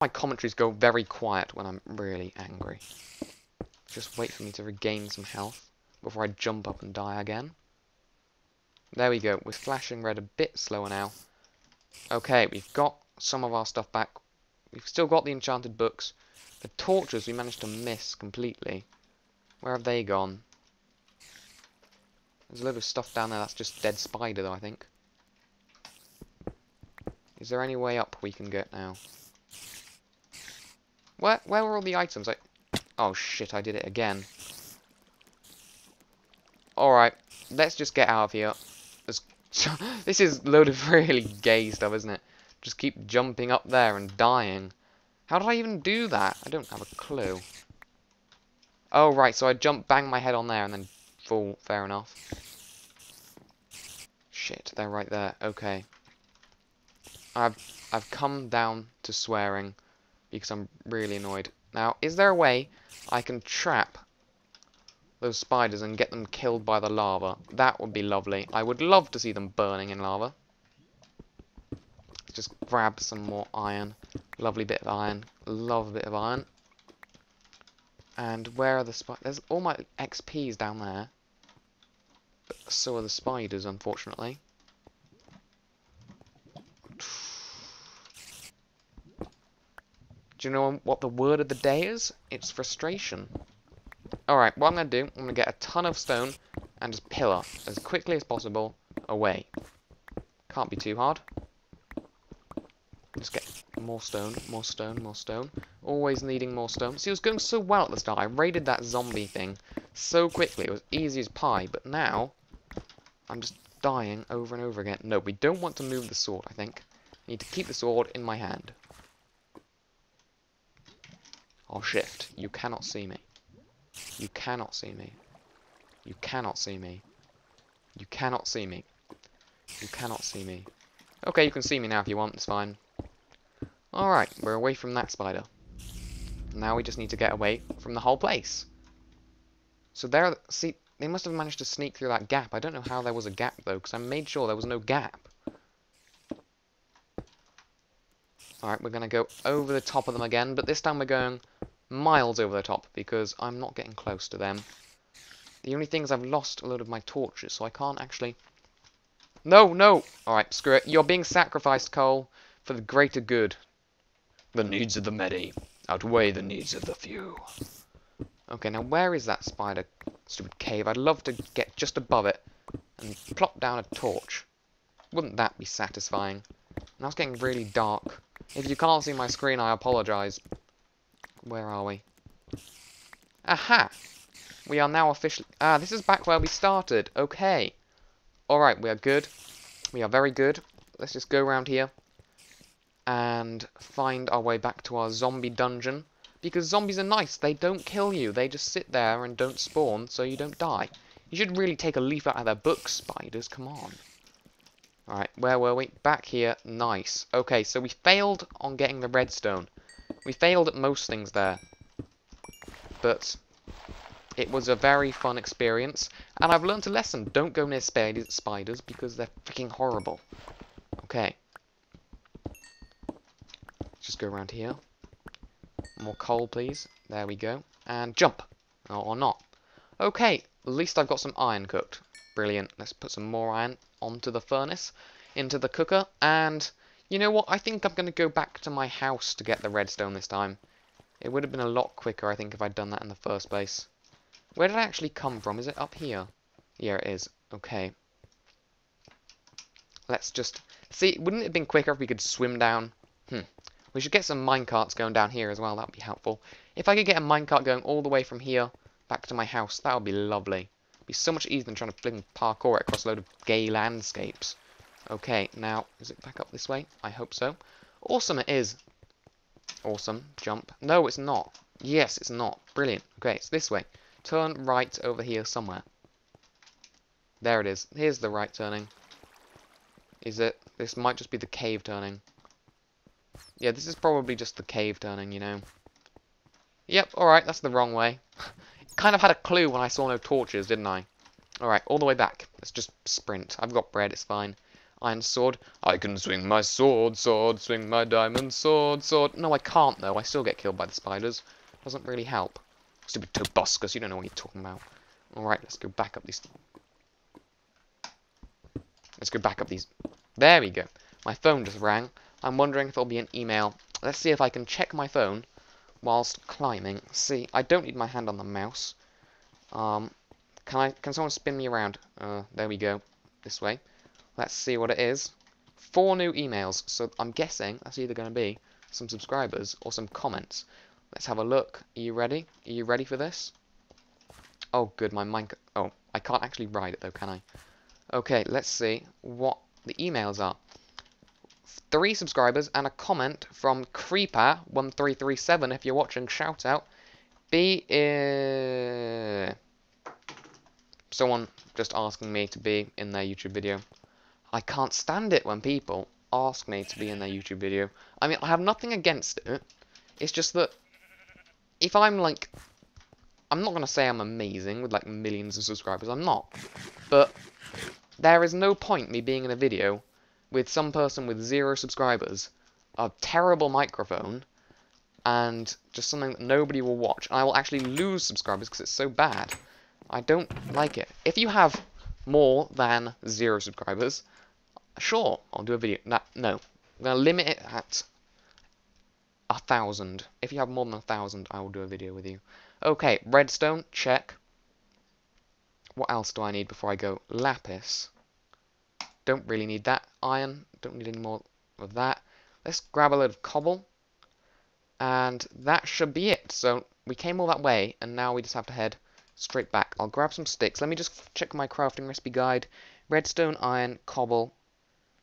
my commentaries go very quiet when I'm really angry. Just wait for me to regain some health before I jump up and die again. There we go. We're flashing red a bit slower now. Okay, we've got some of our stuff back. We've still got the enchanted books. The torches we managed to miss completely. Where have they gone? There's a load of stuff down there that's just dead spider though, I think. Is there any way up we can get now? Where where were all the items? I Oh shit, I did it again. Alright, let's just get out of here. this is a load of really gay stuff, isn't it? Just keep jumping up there and dying. How did I even do that? I don't have a clue. Oh, right, so I jump, bang my head on there, and then fall. Fair enough. Shit, they're right there. Okay. I've, I've come down to swearing because I'm really annoyed. Now, is there a way I can trap those spiders and get them killed by the lava? That would be lovely. I would love to see them burning in lava. Just grab some more iron. Lovely bit of iron. Love a bit of iron. And where are the spiders? There's all my XP's down there. But so are the spiders, unfortunately. Do you know what the word of the day is? It's frustration. Alright, what I'm going to do, I'm going to get a ton of stone and just pillar as quickly as possible away. Can't be too hard. Just get more stone, more stone, more stone. Always needing more stone. See, it was going so well at the start. I raided that zombie thing so quickly. It was easy as pie. But now, I'm just dying over and over again. No, we don't want to move the sword, I think. I need to keep the sword in my hand. I'll shift. You cannot see me. You cannot see me. You cannot see me. You cannot see me. You cannot see me. Okay, you can see me now if you want. It's fine. Alright, we're away from that spider. Now we just need to get away from the whole place. So there, see, they must have managed to sneak through that gap. I don't know how there was a gap, though, because I made sure there was no gap. Alright, we're going to go over the top of them again, but this time we're going miles over the top, because I'm not getting close to them. The only thing is I've lost a load of my torches, so I can't actually... No, no! Alright, screw it. You're being sacrificed, Cole, for the greater good. The needs of the many outweigh the needs of the few. Okay, now where is that spider stupid cave? I'd love to get just above it and plop down a torch. Wouldn't that be satisfying? Now it's getting really dark. If you can't see my screen, I apologise. Where are we? Aha! We are now officially... Ah, this is back where we started. Okay. Alright, we are good. We are very good. Let's just go around here and find our way back to our zombie dungeon. Because zombies are nice, they don't kill you, they just sit there and don't spawn, so you don't die. You should really take a leaf out of their books, spiders, come on. Alright, where were we? Back here, nice. Okay, so we failed on getting the redstone. We failed at most things there. But it was a very fun experience, and I've learned a lesson. Don't go near spiders because they're freaking horrible. Okay just go around here. More coal, please. There we go. And jump. Or, or not. Okay, at least I've got some iron cooked. Brilliant. Let's put some more iron onto the furnace, into the cooker, and you know what? I think I'm going to go back to my house to get the redstone this time. It would have been a lot quicker, I think, if I'd done that in the first place. Where did I actually come from? Is it up here? Yeah, it is. Okay. Let's just... See, wouldn't it have been quicker if we could swim down? Hmm. We should get some minecarts going down here as well. That would be helpful. If I could get a minecart going all the way from here back to my house, that would be lovely. It'd be so much easier than trying to fling parkour across a load of gay landscapes. Okay, now, is it back up this way? I hope so. Awesome, it is. Awesome. Jump. No, it's not. Yes, it's not. Brilliant. Okay, it's this way. Turn right over here somewhere. There it is. Here's the right turning. Is it? This might just be the cave turning. Yeah, this is probably just the cave turning, you know. Yep, alright, that's the wrong way. kind of had a clue when I saw no torches, didn't I? Alright, all the way back. Let's just sprint. I've got bread, it's fine. Iron sword. I can swing my sword, sword, swing my diamond sword, sword. No, I can't though. I still get killed by the spiders. Doesn't really help. Stupid Tobuscus, you don't know what you're talking about. Alright, let's go back up these... Let's go back up these... There we go. My phone just rang. I'm wondering if there'll be an email. Let's see if I can check my phone whilst climbing. See, I don't need my hand on the mouse. Um, can I? Can someone spin me around? Uh, there we go. This way. Let's see what it is. Four new emails. So I'm guessing that's either going to be some subscribers or some comments. Let's have a look. Are you ready? Are you ready for this? Oh, good. My mic. Oh, I can't actually ride it though, can I? Okay, let's see what the emails are. Three subscribers and a comment from Creeper1337. If you're watching, shout out. Be someone just asking me to be in their YouTube video. I can't stand it when people ask me to be in their YouTube video. I mean, I have nothing against it. It's just that if I'm like, I'm not gonna say I'm amazing with like millions of subscribers. I'm not, but there is no point me being in a video with some person with zero subscribers, a terrible microphone, and just something that nobody will watch. And I will actually lose subscribers because it's so bad. I don't like it. If you have more than zero subscribers, sure, I'll do a video. No, no. I'm going to limit it at a thousand. If you have more than a thousand, I will do a video with you. Okay, redstone, check. What else do I need before I go? Lapis. Don't really need that. Iron. Don't need any more of that. Let's grab a load of cobble. And that should be it. So we came all that way, and now we just have to head straight back. I'll grab some sticks. Let me just check my crafting recipe guide. Redstone, iron, cobble.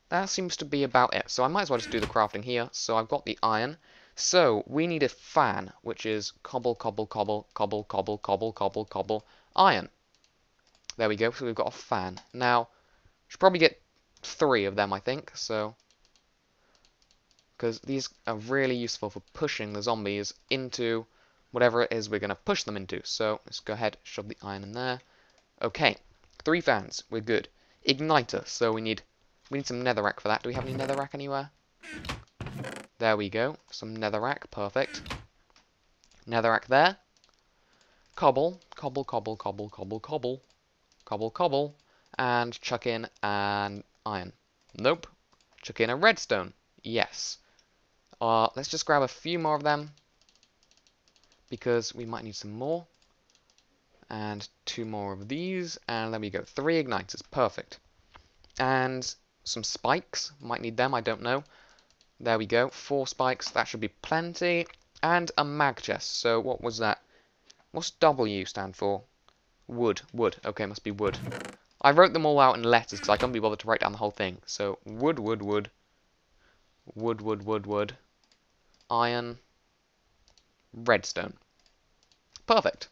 That seems to be about it. So I might as well just do the crafting here. So I've got the iron. So we need a fan, which is cobble, cobble, cobble, cobble, cobble, cobble, cobble, cobble, iron. There we go. So we've got a fan. Now, should probably get three of them, I think, so... Because these are really useful for pushing the zombies into whatever it is we're going to push them into. So, let's go ahead, shove the iron in there. Okay, three fans, we're good. Igniter, so we need we need some netherrack for that. Do we have any netherrack anywhere? There we go, some netherrack, perfect. Netherrack there. Cobble, cobble, cobble, cobble, cobble, cobble, cobble, cobble, and chuck in an iron. Nope. Chuck in a redstone. Yes. Uh, let's just grab a few more of them. Because we might need some more. And two more of these. And there we go. Three igniters. Perfect. And some spikes. Might need them. I don't know. There we go. Four spikes. That should be plenty. And a mag chest. So what was that? What's W stand for? Wood. Wood. Okay, must be wood. I wrote them all out in letters because I couldn't be bothered to write down the whole thing. So, wood, wood, wood. Wood, wood, wood, wood. Iron. Redstone. Perfect.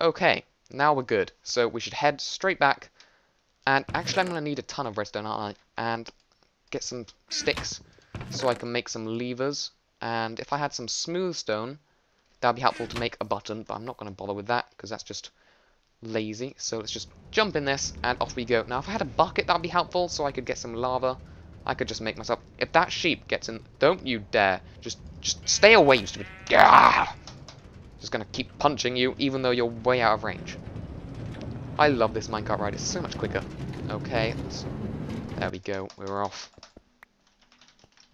Okay, now we're good. So we should head straight back. And actually I'm going to need a ton of redstone, aren't I? And get some sticks so I can make some levers. And if I had some smooth stone, that would be helpful to make a button. But I'm not going to bother with that because that's just lazy. So let's just jump in this and off we go. Now if I had a bucket that would be helpful so I could get some lava. I could just make myself... If that sheep gets in... Don't you dare. Just just stay away, you stupid... Ah! Just gonna keep punching you even though you're way out of range. I love this minecart ride. It's so much quicker. Okay. There we go. We're off.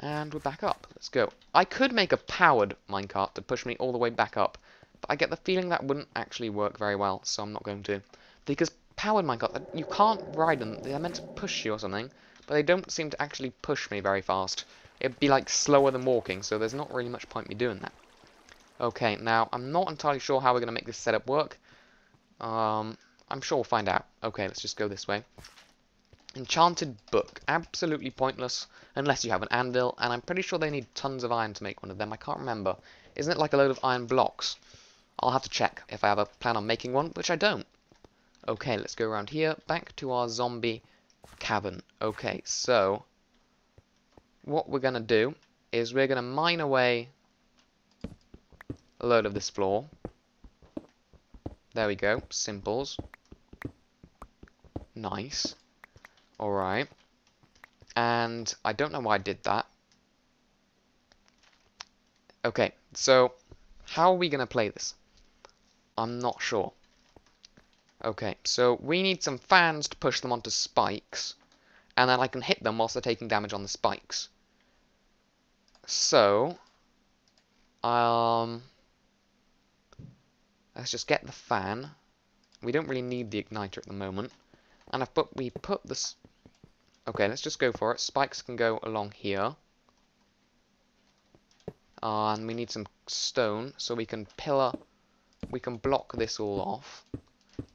And we're back up. Let's go. I could make a powered minecart to push me all the way back up. But I get the feeling that wouldn't actually work very well, so I'm not going to. Because powered minecart, you can't ride them. They're meant to push you or something, but they don't seem to actually push me very fast. It'd be like slower than walking, so there's not really much point me doing that. Okay, now, I'm not entirely sure how we're going to make this setup work. Um, I'm sure we'll find out. Okay, let's just go this way. Enchanted book. Absolutely pointless unless you have an anvil, and I'm pretty sure they need tons of iron to make one of them. I can't remember. Isn't it like a load of iron blocks? I'll have to check if I have a plan on making one, which I don't. Okay, let's go around here, back to our zombie cavern. Okay, so what we're going to do is we're going to mine away a load of this floor. There we go, simples. Nice. Alright. And I don't know why I did that. Okay, so how are we going to play this? I'm not sure. Okay, so we need some fans to push them onto spikes, and then I can hit them whilst they're taking damage on the spikes. So, um, let's just get the fan. We don't really need the igniter at the moment. And I've put, we put this, okay, let's just go for it. Spikes can go along here. Uh, and we need some stone, so we can pillar, we can block this all off.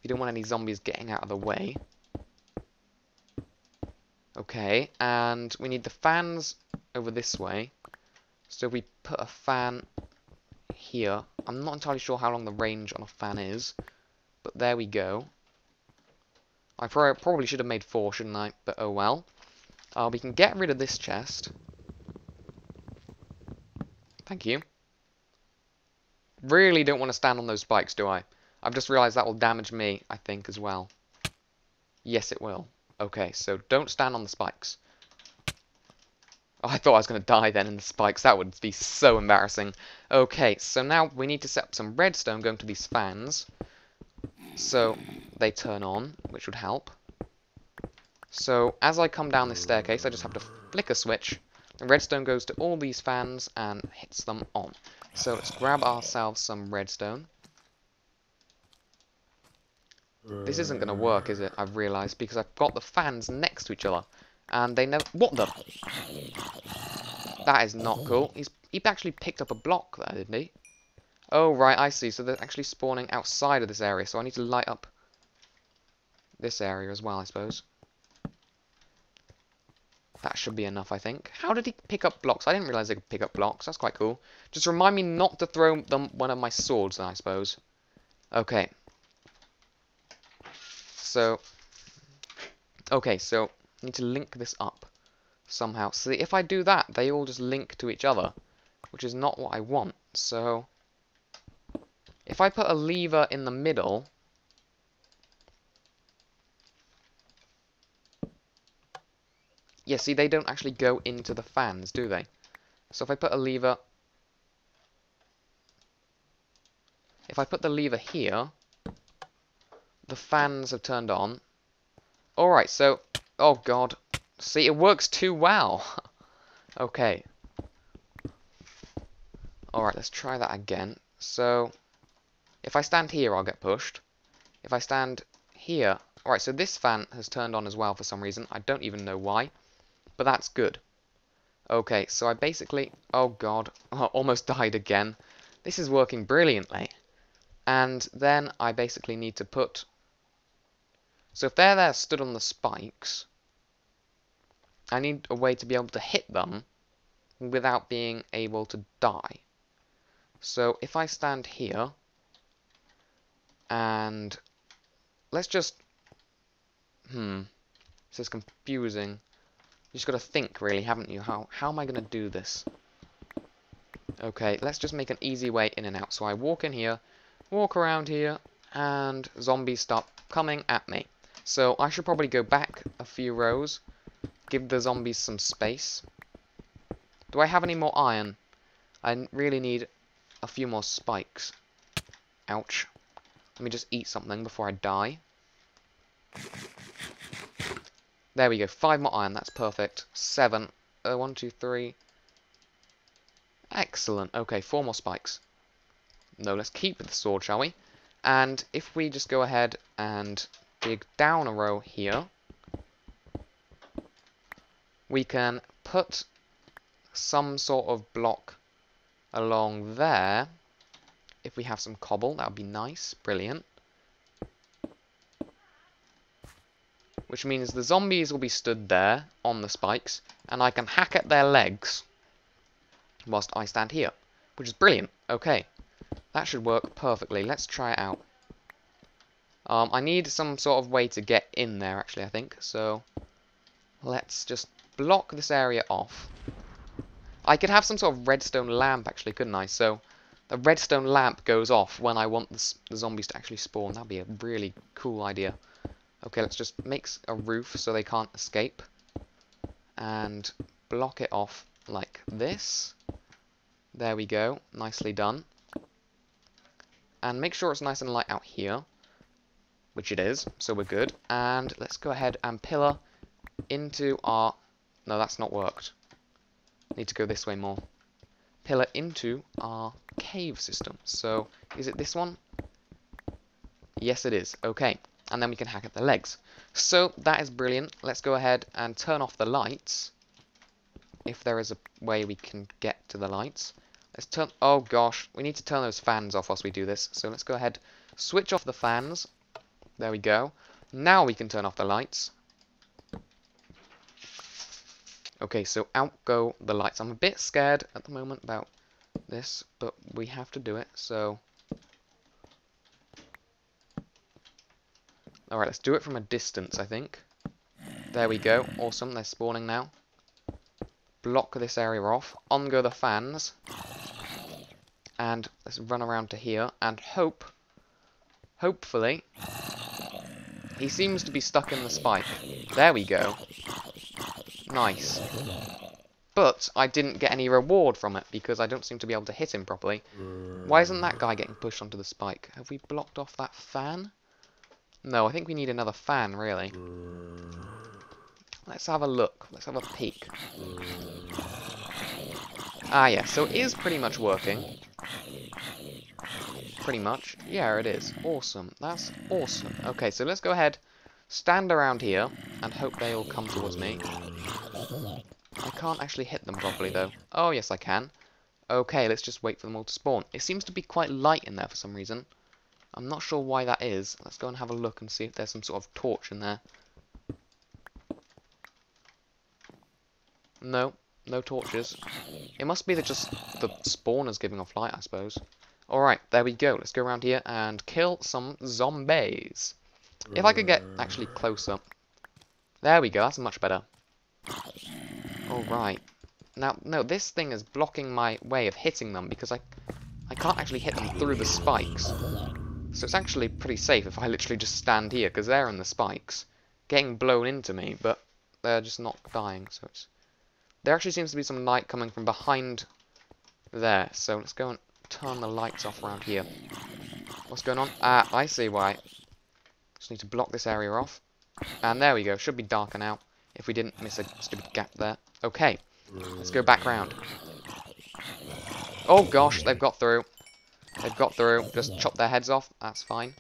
You don't want any zombies getting out of the way. Okay, and we need the fans over this way. So we put a fan here. I'm not entirely sure how long the range on a fan is, but there we go. I probably should have made four, shouldn't I? But oh well. Uh, we can get rid of this chest. Thank you. Really don't want to stand on those spikes, do I? I've just realised that will damage me, I think, as well. Yes, it will. Okay, so don't stand on the spikes. Oh, I thought I was going to die then in the spikes. That would be so embarrassing. Okay, so now we need to set up some redstone going to these fans. So they turn on, which would help. So as I come down this staircase, I just have to flick a switch. The redstone goes to all these fans and hits them on. So let's grab ourselves some redstone. This isn't going to work, is it? I've realised, because I've got the fans next to each other. And they never... What the... That is not cool. He's He actually picked up a block there, didn't he? Oh, right, I see. So they're actually spawning outside of this area. So I need to light up this area as well, I suppose. That should be enough, I think. How did he pick up blocks? I didn't realise they could pick up blocks. That's quite cool. Just remind me not to throw them one of my swords, then, I suppose. Okay. So... Okay, so I need to link this up somehow. See, if I do that, they all just link to each other, which is not what I want. So, if I put a lever in the middle, yeah, see, they don't actually go into the fans, do they? So if I put a lever, if I put the lever here, the fans have turned on. Alright, so Oh god. See, it works too well. okay. Alright, let's try that again. So, if I stand here, I'll get pushed. If I stand here... Alright, so this fan has turned on as well for some reason. I don't even know why. But that's good. Okay, so I basically... Oh god. Oh, almost died again. This is working brilliantly. And then I basically need to put so if they're there stood on the spikes, I need a way to be able to hit them without being able to die. So if I stand here, and let's just, hmm, this is confusing. You just got to think, really, haven't you? How, how am I going to do this? Okay, let's just make an easy way in and out. So I walk in here, walk around here, and zombies start coming at me. So I should probably go back a few rows, give the zombies some space. Do I have any more iron? I really need a few more spikes. Ouch. Let me just eat something before I die. There we go, five more iron, that's perfect. Seven. Uh, one, two, three. Excellent. Okay, four more spikes. No, let's keep the sword, shall we? And if we just go ahead and dig down a row here, we can put some sort of block along there. If we have some cobble, that would be nice. Brilliant. Which means the zombies will be stood there on the spikes, and I can hack at their legs whilst I stand here. Which is brilliant. Okay. That should work perfectly. Let's try it out. Um, I need some sort of way to get in there, actually, I think. So, let's just block this area off. I could have some sort of redstone lamp, actually, couldn't I? So, the redstone lamp goes off when I want the, the zombies to actually spawn. That'd be a really cool idea. Okay, let's just make a roof so they can't escape. and block it off like this. There we go, nicely done. And make sure it's nice and light out here, which it is, so we're good. And let's go ahead and pillar into our... No, that's not worked. Need to go this way more. Pillar into our cave system. So, is it this one? Yes, it is. Okay. And then we can hack at the legs. So, that is brilliant. Let's go ahead and turn off the lights. If there is a way we can get to the lights. Let's turn... Oh, gosh. We need to turn those fans off whilst we do this. So, let's go ahead. Switch off the fans. There we go. Now we can turn off the lights. Okay, so out go the lights. I'm a bit scared at the moment about this, but we have to do it, so... Alright, let's do it from a distance, I think. There we go. Awesome, they're spawning now. Block this area off. On go the fans. And let's run around to here and hope, hopefully, he seems to be stuck in the spike. There we go. Nice. But I didn't get any reward from it because I don't seem to be able to hit him properly. Why isn't that guy getting pushed onto the spike? Have we blocked off that fan? No, I think we need another fan, really. Let's have a look. Let's have a peek. Ah, yeah, so it is pretty much working. Pretty much. Yeah, it is. Awesome. That's awesome. Okay, so let's go ahead, stand around here, and hope they all come towards me. I can't actually hit them properly, though. Oh, yes, I can. Okay, let's just wait for them all to spawn. It seems to be quite light in there for some reason. I'm not sure why that is. Let's go and have a look and see if there's some sort of torch in there. No, no torches. It must be that just the spawners giving off light, I suppose. Alright, there we go. Let's go around here and kill some zombies. If I could get actually closer. There we go, that's much better. Alright. Now, no, this thing is blocking my way of hitting them because I, I can't actually hit them through the spikes. So it's actually pretty safe if I literally just stand here because they're in the spikes. Getting blown into me, but they're just not dying, so it's... There actually seems to be some light coming from behind there, so let's go and turn the lights off around here. What's going on? Ah, I see why. Just need to block this area off. And there we go. Should be darker now. If we didn't miss a stupid gap there. Okay. Let's go back round. Oh gosh, they've got through. They've got through. Just chop their heads off. That's fine.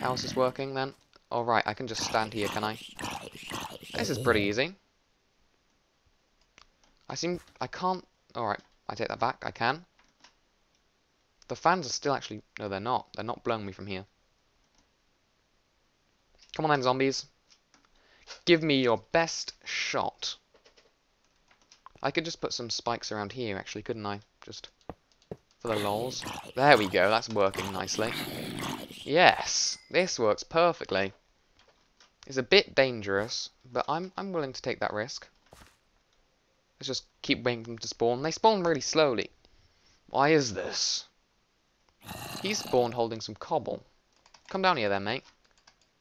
How's this working then? Alright, I can just stand here, can I? This is pretty easy. I seem... I can't... Alright, I take that back. I can. The fans are still actually... No, they're not. They're not blowing me from here. Come on then, zombies. Give me your best shot. I could just put some spikes around here, actually, couldn't I? Just for the lols. There we go, that's working nicely. Yes, this works perfectly. It's a bit dangerous, but I'm, I'm willing to take that risk. Let's just keep waiting for them to spawn. They spawn really slowly. Why is this? He's spawned holding some cobble. Come down here then, mate.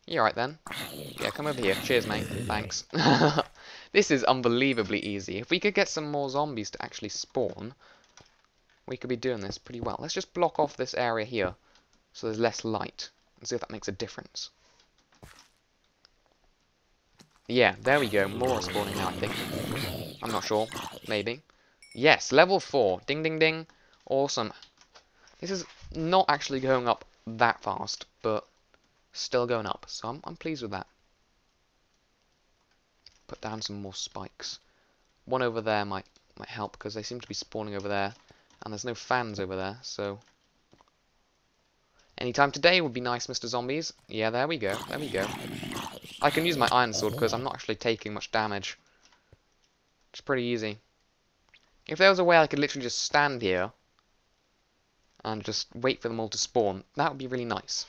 You alright then? Yeah, come over here. Cheers, mate. Thanks. this is unbelievably easy. If we could get some more zombies to actually spawn, we could be doing this pretty well. Let's just block off this area here so there's less light and see if that makes a difference. Yeah, there we go. More spawning now, I think. I'm not sure. Maybe. Yes, level 4. Ding, ding, ding. Awesome. This is not actually going up that fast, but still going up. So I'm, I'm pleased with that. Put down some more spikes. One over there might might help because they seem to be spawning over there, and there's no fans over there. So anytime today would be nice, Mr. Zombies. Yeah, there we go. There we go. I can use my iron sword because I'm not actually taking much damage. It's pretty easy. If there was a way I could literally just stand here and just wait for them all to spawn, that would be really nice.